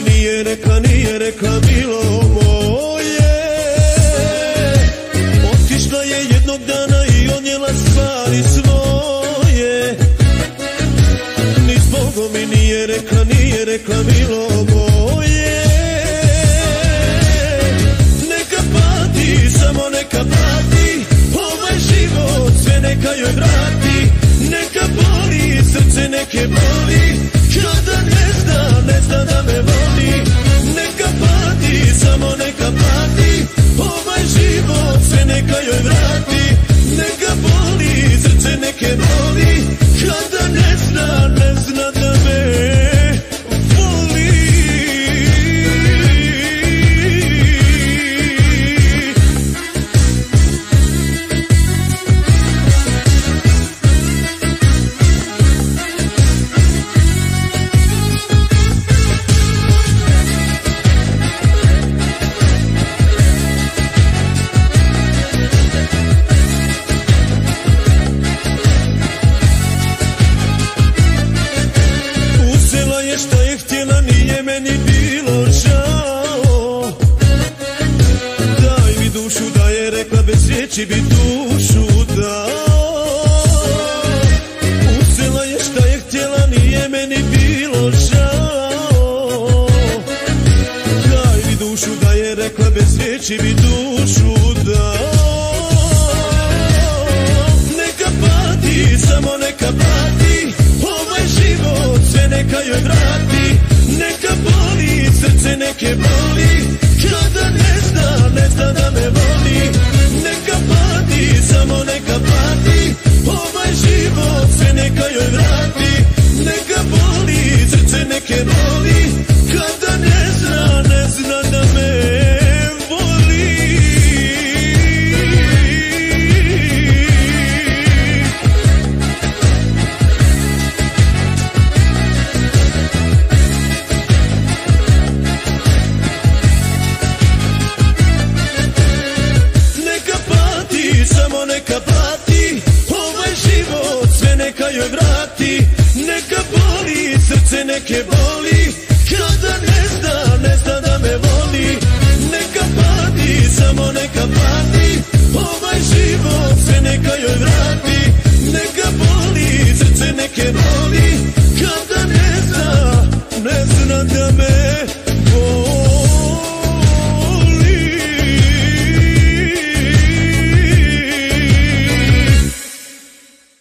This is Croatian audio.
nije rekla, nije rekla bilo moje. Otišla je jednog dana i odnijela stvari svoje. Ni zbogom mi nije rekla, nije rekla bilo moje. Neka pati, samo neka pati. Ovaj život sve neka joj vrati. Neka boli, srce neke boli. Kada ne zna, ne zna da me voli riječi bi dušu dao. Uzela je šta je htjela, nije meni bilo žao. Daj mi dušu da je rekla, bez riječi bi dušu dao. Neka pati, samo neka pati. Ovaj život sve neka joj vrati. Neka boli, srce neke boli srce